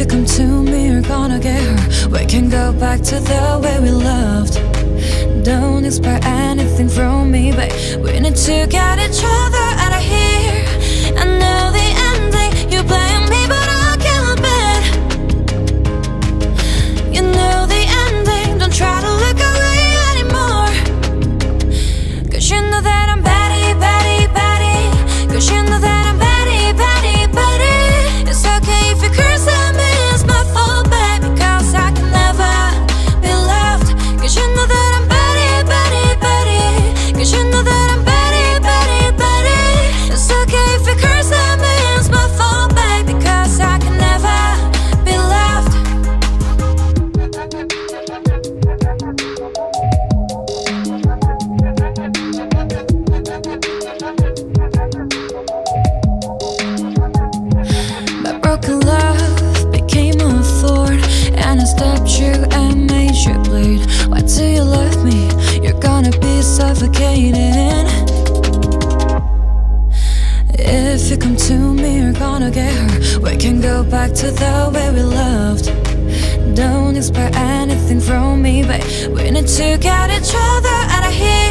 you come to me, you're gonna get her We can go back to the way we loved. Don't expect anything from me, but we need to get it right strip lead Why do you love me? You're gonna be suffocating. If you come to me, you're gonna get hurt. We can go back to the way we loved. Don't expect anything from me, but We need to get each other out of here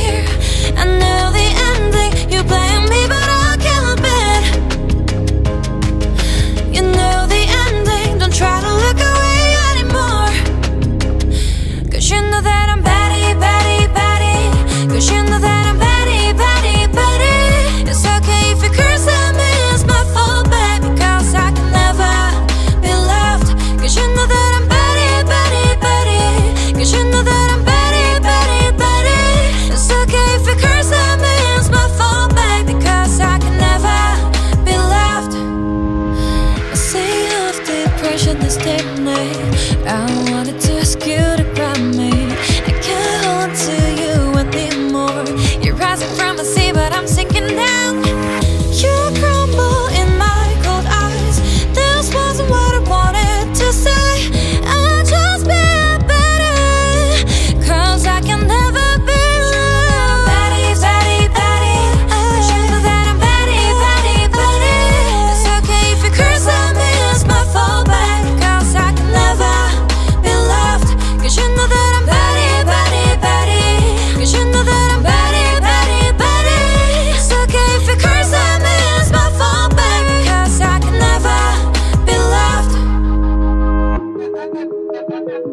this technique I wanted to ask you to grab me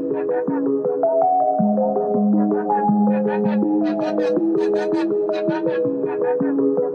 Thank you.